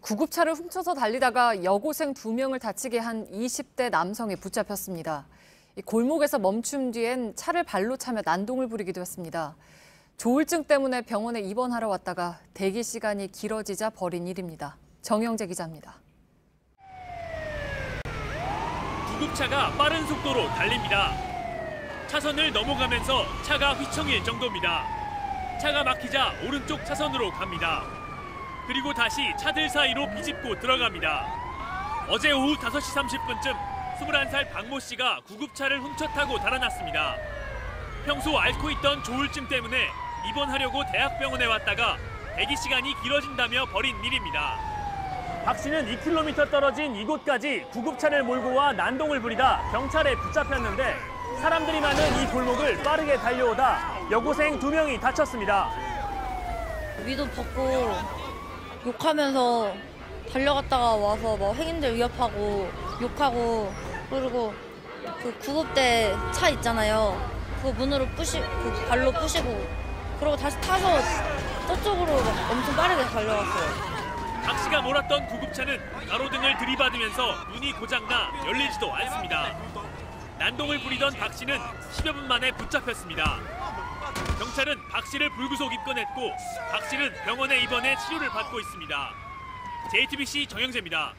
구급차를 훔쳐서 달리다가 여고생 두명을 다치게 한 20대 남성이 붙잡혔습니다. 이 골목에서 멈춤 뒤엔 차를 발로 차며 난동을 부리기도 했습니다. 조울증 때문에 병원에 입원하러 왔다가 대기 시간이 길어지자 벌인 일입니다. 정영재 기자입니다. 구급차가 빠른 속도로 달립니다. 차선을 넘어가면서 차가 휘청일 정도입니다. 차가 막히자 오른쪽 차선으로 갑니다. 그리고 다시 차들 사이로 비집고 들어갑니다. 어제 오후 5시 30분쯤 21살 박모 씨가 구급차를 훔쳐 타고 달아났습니다. 평소 앓고 있던 조울증 때문에 입원하려고 대학병원에 왔다가 대기 시간이 길어진다며 벌인 일입니다. 박 씨는 2km 떨어진 이곳까지 구급차를 몰고 와 난동을 부리다 경찰에 붙잡혔는데 사람들이 많은 이 골목을 빠르게 달려오다 여고생 두 명이 다쳤습니다. 위도 벗고 욕하면서 달려갔다가 와서 뭐 행인들 위협하고 욕하고 그리고 그 구급대 차 있잖아요. 그 문으로 부시 그 발로 부시고 그러고 다시 타서 저쪽으로 막 엄청 빠르게 달려갔어요. 박 씨가 몰았던 구급차는 가로등을 들이받으면서 문이 고장나 열리지도 않습니다. 난동을 부리던 박 씨는 10여 분 만에 붙잡혔습니다. 경찰은 박 씨를 불구속 입건했고 박 씨는 병원에 입원해 치료를 받고 있습니다. JTBC 정영재입니다.